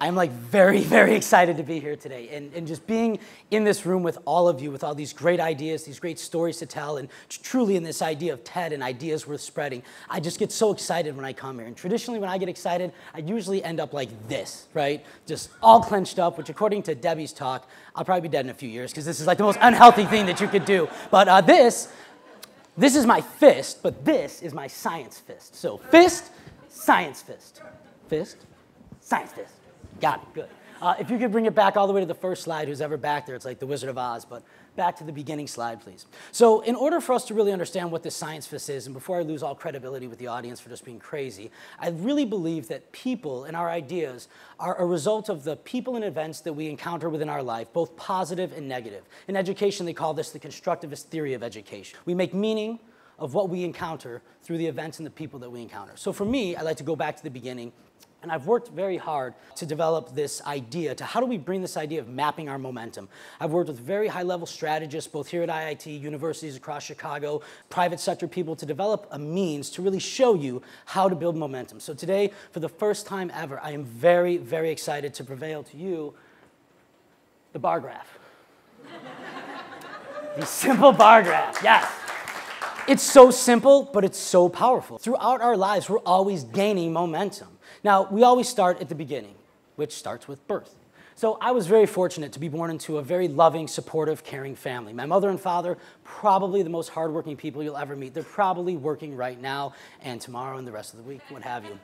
I'm like very, very excited to be here today and, and just being in this room with all of you with all these great ideas, these great stories to tell, and truly in this idea of TED and ideas worth spreading. I just get so excited when I come here. And traditionally, when I get excited, I usually end up like this, right? Just all clenched up, which according to Debbie's talk, I'll probably be dead in a few years because this is like the most unhealthy thing that you could do. But uh, this, this is my fist, but this is my science fist. So fist, science fist. Fist, science fist. Got it, good. Uh, if you could bring it back all the way to the first slide, who's ever back there, it's like the Wizard of Oz, but back to the beginning slide, please. So in order for us to really understand what this science fist is, and before I lose all credibility with the audience for just being crazy, I really believe that people and our ideas are a result of the people and events that we encounter within our life, both positive and negative. In education, they call this the constructivist theory of education. We make meaning of what we encounter through the events and the people that we encounter. So for me, I like to go back to the beginning and I've worked very hard to develop this idea to how do we bring this idea of mapping our momentum. I've worked with very high level strategists, both here at IIT, universities across Chicago, private sector people to develop a means to really show you how to build momentum. So today, for the first time ever, I am very, very excited to prevail to you the bar graph. the simple bar graph, yes. It's so simple, but it's so powerful. Throughout our lives, we're always gaining momentum. Now, we always start at the beginning, which starts with birth. So I was very fortunate to be born into a very loving, supportive, caring family. My mother and father, probably the most hardworking people you'll ever meet. They're probably working right now and tomorrow and the rest of the week, what have you.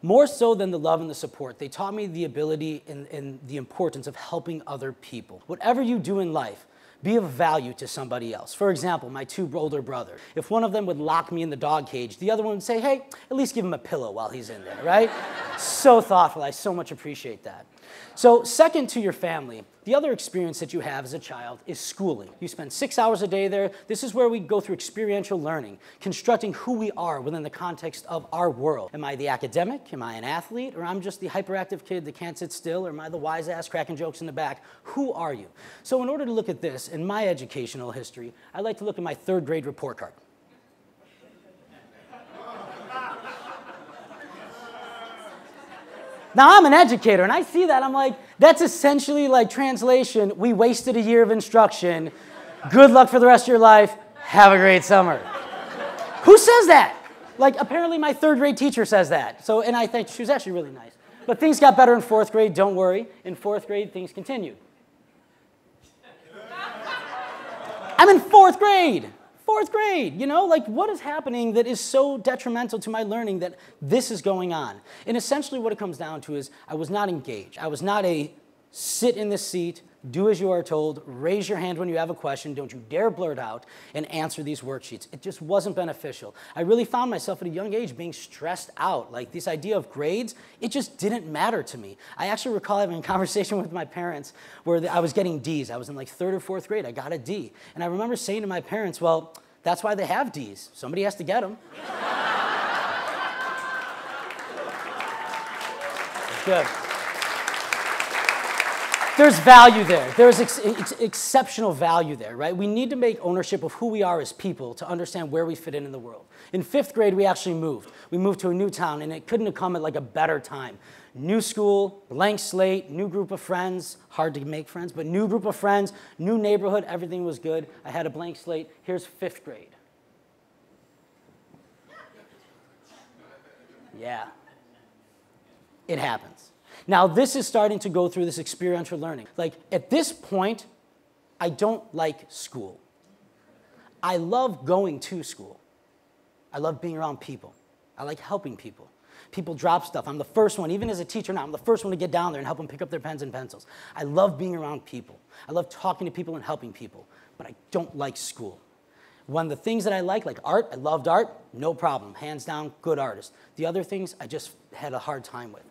More so than the love and the support, they taught me the ability and, and the importance of helping other people. Whatever you do in life, be of value to somebody else. For example, my two older brothers. If one of them would lock me in the dog cage, the other one would say, hey, at least give him a pillow while he's in there, right? so thoughtful. I so much appreciate that. So, second to your family, the other experience that you have as a child is schooling. You spend six hours a day there. This is where we go through experiential learning, constructing who we are within the context of our world. Am I the academic? Am I an athlete? Or I'm just the hyperactive kid that can't sit still? Or am I the wise ass cracking jokes in the back? Who are you? So, in order to look at this in my educational history, I like to look at my third grade report card. Now I'm an educator and I see that. I'm like, that's essentially like translation. We wasted a year of instruction. Good luck for the rest of your life. Have a great summer. Who says that? Like, apparently my third grade teacher says that. So, and I think she was actually really nice. But things got better in fourth grade, don't worry. In fourth grade, things continued. I'm in fourth grade fourth grade, you know? Like, what is happening that is so detrimental to my learning that this is going on? And essentially, what it comes down to is I was not engaged. I was not a sit in the seat, do as you are told, raise your hand when you have a question, don't you dare blurt out, and answer these worksheets. It just wasn't beneficial. I really found myself at a young age being stressed out. Like this idea of grades, it just didn't matter to me. I actually recall having a conversation with my parents where I was getting D's. I was in like third or fourth grade, I got a D. And I remember saying to my parents, well, that's why they have D's. Somebody has to get them. Good. There's value there. There's ex ex exceptional value there, right? We need to make ownership of who we are as people to understand where we fit in in the world. In fifth grade, we actually moved. We moved to a new town, and it couldn't have come at like a better time. New school, blank slate, new group of friends, hard to make friends, but new group of friends, new neighborhood, everything was good. I had a blank slate. Here's fifth grade. Yeah, it happens. Now, this is starting to go through this experiential learning. Like, at this point, I don't like school. I love going to school. I love being around people. I like helping people. People drop stuff. I'm the first one, even as a teacher now, I'm the first one to get down there and help them pick up their pens and pencils. I love being around people. I love talking to people and helping people, but I don't like school. One of the things that I like, like art, I loved art, no problem, hands down, good artist. The other things I just had a hard time with.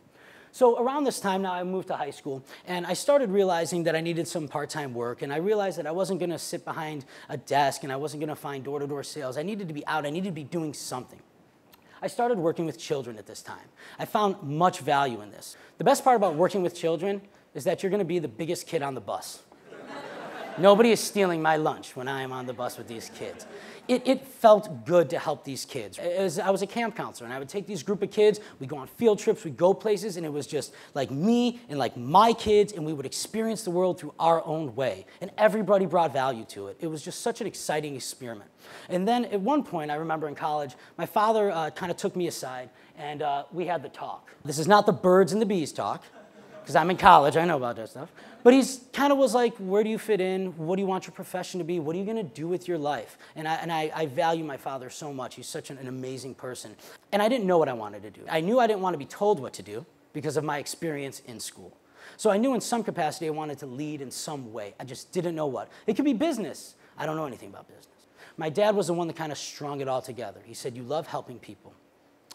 So around this time now, I moved to high school, and I started realizing that I needed some part-time work, and I realized that I wasn't gonna sit behind a desk, and I wasn't gonna find door-to-door sales. I needed to be out, I needed to be doing something. I started working with children at this time. I found much value in this. The best part about working with children is that you're gonna be the biggest kid on the bus. Nobody is stealing my lunch when I am on the bus with these kids. It, it, felt good to help these kids. As I was a camp counselor, and I would take these group of kids, we'd go on field trips, we'd go places, and it was just like me and like my kids, and we would experience the world through our own way. And everybody brought value to it. It was just such an exciting experiment. And then at one point, I remember in college, my father uh, kind of took me aside, and uh, we had the talk. This is not the birds and the bees talk because I'm in college, I know about that stuff. But he's kind of was like, where do you fit in? What do you want your profession to be? What are you going to do with your life? And, I, and I, I value my father so much. He's such an, an amazing person. And I didn't know what I wanted to do. I knew I didn't want to be told what to do because of my experience in school. So I knew in some capacity I wanted to lead in some way. I just didn't know what. It could be business. I don't know anything about business. My dad was the one that kind of strung it all together. He said, You love helping people.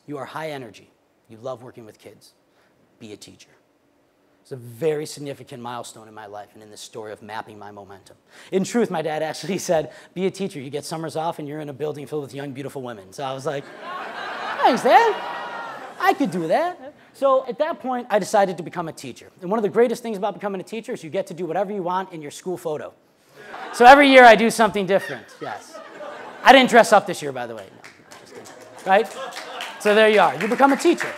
You are high energy. You love working with kids. Be a teacher. It's a very significant milestone in my life and in this story of mapping my momentum. In truth, my dad actually said, Be a teacher. You get summers off and you're in a building filled with young, beautiful women. So I was like, Thanks, Dad. I could do that. So at that point, I decided to become a teacher. And one of the greatest things about becoming a teacher is you get to do whatever you want in your school photo. So every year I do something different, yes. I didn't dress up this year, by the way. No, right? So there you are. You become a teacher.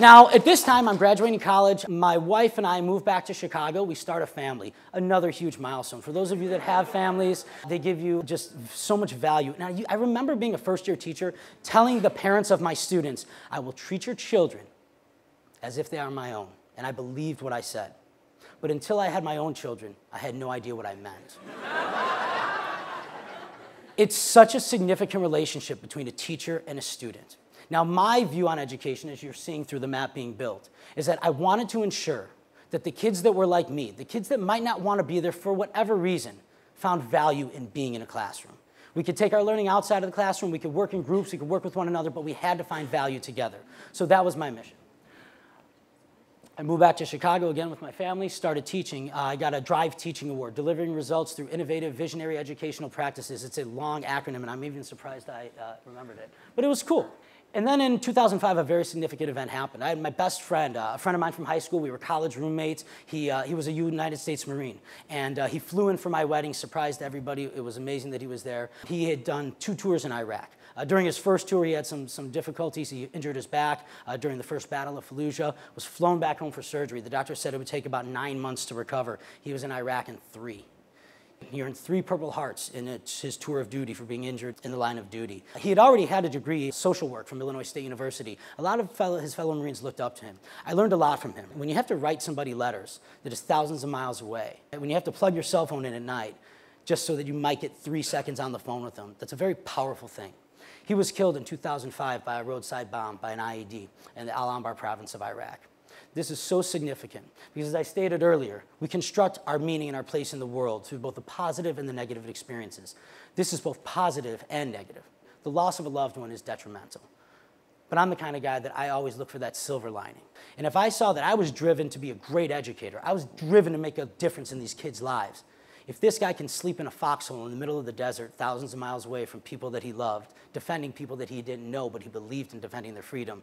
Now, at this time, I'm graduating college. My wife and I move back to Chicago. We start a family, another huge milestone. For those of you that have families, they give you just so much value. Now, you, I remember being a first year teacher telling the parents of my students, I will treat your children as if they are my own. And I believed what I said. But until I had my own children, I had no idea what I meant. it's such a significant relationship between a teacher and a student. Now, my view on education, as you're seeing through the map being built, is that I wanted to ensure that the kids that were like me, the kids that might not want to be there for whatever reason, found value in being in a classroom. We could take our learning outside of the classroom, we could work in groups, we could work with one another, but we had to find value together. So that was my mission. I moved back to Chicago again with my family, started teaching. Uh, I got a Drive Teaching Award, delivering results through innovative visionary educational practices. It's a long acronym, and I'm even surprised I uh, remembered it. But it was cool. And then in 2005, a very significant event happened. I had my best friend, uh, a friend of mine from high school. We were college roommates. He, uh, he was a United States Marine. And uh, he flew in for my wedding, surprised everybody. It was amazing that he was there. He had done two tours in Iraq. Uh, during his first tour, he had some, some difficulties. He injured his back uh, during the first Battle of Fallujah, was flown back home for surgery. The doctor said it would take about nine months to recover. He was in Iraq in three. He earned three Purple Hearts in his tour of duty for being injured in the line of duty. He had already had a degree in social work from Illinois State University. A lot of fellow, his fellow Marines looked up to him. I learned a lot from him. When you have to write somebody letters that is thousands of miles away, when you have to plug your cell phone in at night just so that you might get three seconds on the phone with them, that's a very powerful thing. He was killed in 2005 by a roadside bomb by an IED in the Al Anbar province of Iraq. This is so significant because, as I stated earlier, we construct our meaning and our place in the world through both the positive and the negative experiences. This is both positive and negative. The loss of a loved one is detrimental. But I'm the kind of guy that I always look for that silver lining. And if I saw that I was driven to be a great educator, I was driven to make a difference in these kids' lives, if this guy can sleep in a foxhole in the middle of the desert, thousands of miles away from people that he loved, defending people that he didn't know, but he believed in defending their freedom,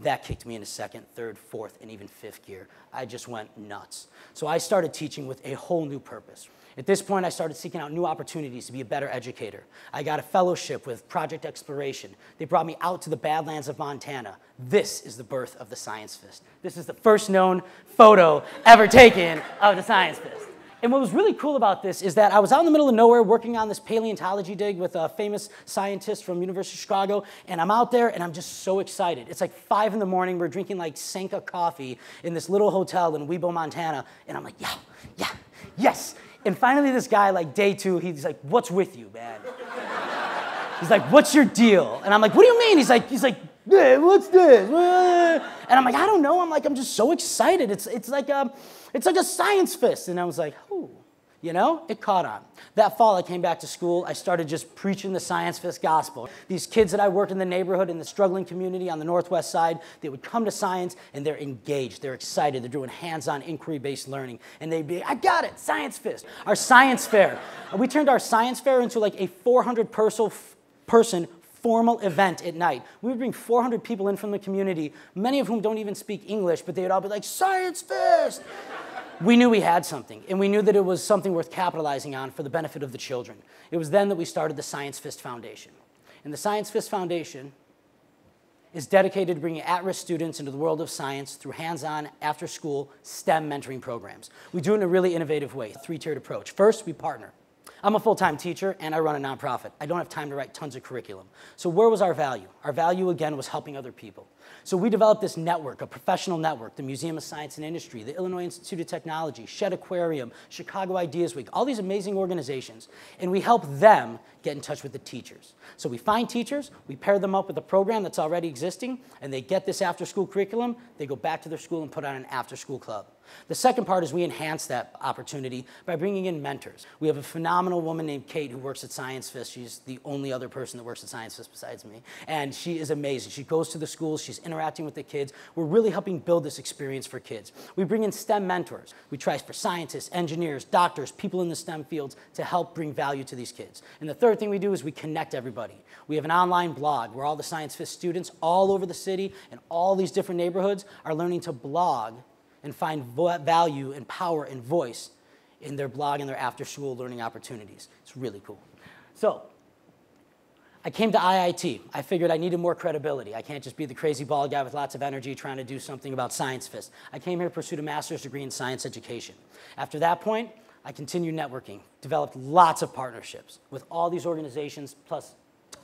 that kicked me into second, third, fourth, and even fifth gear. I just went nuts. So I started teaching with a whole new purpose. At this point, I started seeking out new opportunities to be a better educator. I got a fellowship with Project Exploration. They brought me out to the Badlands of Montana. This is the birth of the Science Fist. This is the first known photo ever taken of the Science Fist. And what was really cool about this is that I was out in the middle of nowhere working on this paleontology dig with a famous scientist from University of Chicago, and I'm out there and I'm just so excited. It's like five in the morning, we're drinking like Sanka coffee in this little hotel in Wibaux, Montana, and I'm like, yeah, yeah, yes. And finally this guy, like day two, he's like, what's with you, man? He's like, what's your deal? And I'm like, what do you mean? He's like, he's like, hey, what's this? And I'm like, I don't know. I'm like, I'm just so excited. It's, it's like a, it's like a science fist. And I was like, ooh, you know, it caught on. That fall, I came back to school. I started just preaching the science fist gospel. These kids that I worked in the neighborhood, in the struggling community on the Northwest side, they would come to science and they're engaged. They're excited. They're doing hands on inquiry based learning. And they'd be, I got it, science fist. Our science fair. We turned our science fair into like a 400 person formal event at night. We would bring 400 people in from the community, many of whom don't even speak English, but they would all be like, Science Fist! We knew we had something, and we knew that it was something worth capitalizing on for the benefit of the children. It was then that we started the Science Fist Foundation. And the Science Fist Foundation is dedicated to bringing at-risk students into the world of science through hands-on, after-school STEM mentoring programs. We do it in a really innovative way, a three-tiered approach. First, we partner. I'm a full-time teacher and I run a nonprofit. I don't have time to write tons of curriculum. So where was our value? Our value, again, was helping other people. So we developed this network, a professional network, the Museum of Science and Industry, the Illinois Institute of Technology, Shedd Aquarium, Chicago Ideas Week, all these amazing organizations. And we help them get in touch with the teachers. So we find teachers, we pair them up with a program that's already existing, and they get this after-school curriculum, they go back to their school and put on an after-school club. The second part is we enhance that opportunity by bringing in mentors. We have a phenomenal woman named Kate who works at Science Fist. She's the only other person that works at Science Fist besides me. And she is amazing. She goes to the schools, she's interacting with the kids. We're really helping build this experience for kids. We bring in STEM mentors. We try for scientists, engineers, doctors, people in the STEM fields to help bring value to these kids. And the third thing we do is we connect everybody. We have an online blog where all the Science Fist students all over the city and all these different neighborhoods are learning to blog and find value and power and voice in their blog and their after school learning opportunities. It's really cool. So, I came to IIT. I figured I needed more credibility. I can't just be the crazy bald guy with lots of energy trying to do something about Science Fist. I came here to pursue a master's degree in science education. After that point, I continued networking, developed lots of partnerships with all these organizations, plus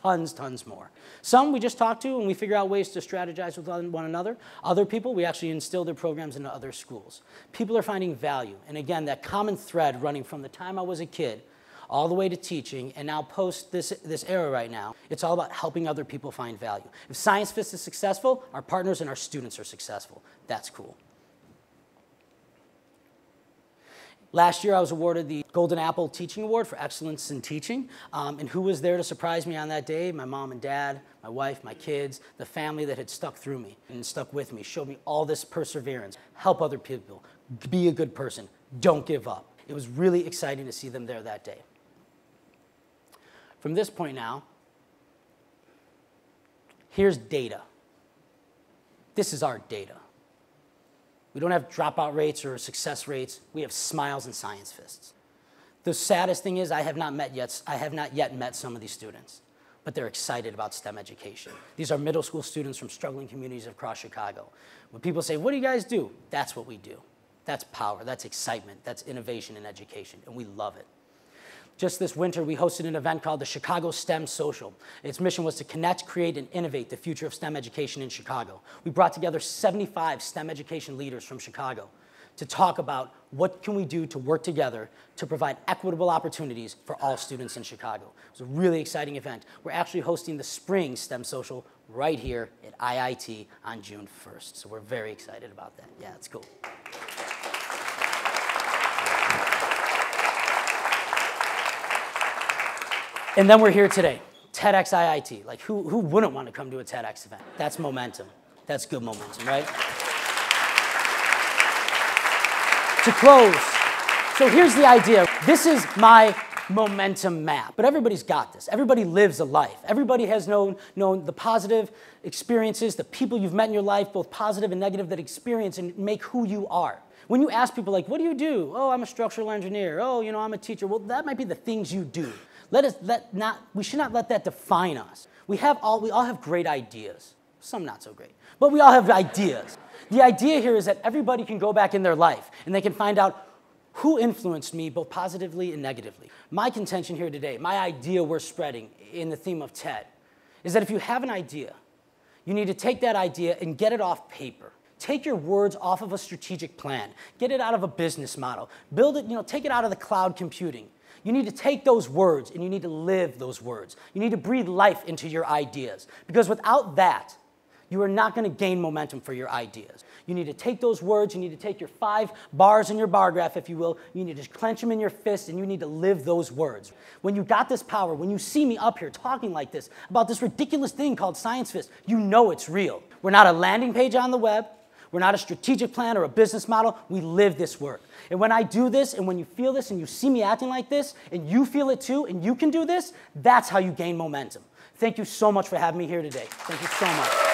tons, tons more. Some we just talk to and we figure out ways to strategize with one another. Other people, we actually instill their programs into other schools. People are finding value. And again, that common thread running from the time I was a kid all the way to teaching, and now post this, this era right now, it's all about helping other people find value. If Science Fist is successful, our partners and our students are successful. That's cool. Last year, I was awarded the Golden Apple Teaching Award for Excellence in Teaching. Um, and who was there to surprise me on that day? My mom and dad, my wife, my kids, the family that had stuck through me and stuck with me, showed me all this perseverance, help other people, be a good person, don't give up. It was really exciting to see them there that day. From this point now, here's data. This is our data. We don't have dropout rates or success rates. We have smiles and science fists. The saddest thing is I have not met yet, I have not yet met some of these students, but they're excited about STEM education. These are middle school students from struggling communities across Chicago. When people say, what do you guys do? That's what we do. That's power, that's excitement, that's innovation in education, and we love it. Just this winter, we hosted an event called the Chicago STEM Social. Its mission was to connect, create, and innovate the future of STEM education in Chicago. We brought together 75 STEM education leaders from Chicago to talk about what can we do to work together to provide equitable opportunities for all students in Chicago. It was a really exciting event. We're actually hosting the spring STEM Social right here at IIT on June 1st. So we're very excited about that. Yeah, it's cool. And then we're here today, TEDx IIT. Like, who, who wouldn't want to come to a TEDx event? That's momentum. That's good momentum, right? to close, so here's the idea. This is my momentum map. But everybody's got this. Everybody lives a life. Everybody has known, known the positive experiences, the people you've met in your life, both positive and negative, that experience and make who you are. When you ask people like, what do you do? Oh, I'm a structural engineer. Oh, you know, I'm a teacher. Well, that might be the things you do. Let us let not, we should not let that define us. We have all, we all have great ideas. Some not so great, but we all have ideas. The idea here is that everybody can go back in their life and they can find out who influenced me both positively and negatively. My contention here today, my idea we're spreading in the theme of TED, is that if you have an idea, you need to take that idea and get it off paper. Take your words off of a strategic plan. Get it out of a business model. Build it, you know, take it out of the cloud computing. You need to take those words and you need to live those words. You need to breathe life into your ideas. Because without that, you are not going to gain momentum for your ideas. You need to take those words, you need to take your five bars in your bar graph, if you will, you need to clench them in your fist, and you need to live those words. When you got this power, when you see me up here talking like this about this ridiculous thing called Science Fist, you know it's real. We're not a landing page on the web. We're not a strategic plan or a business model. We live this work. And when I do this, and when you feel this, and you see me acting like this, and you feel it too, and you can do this, that's how you gain momentum. Thank you so much for having me here today. Thank you so much.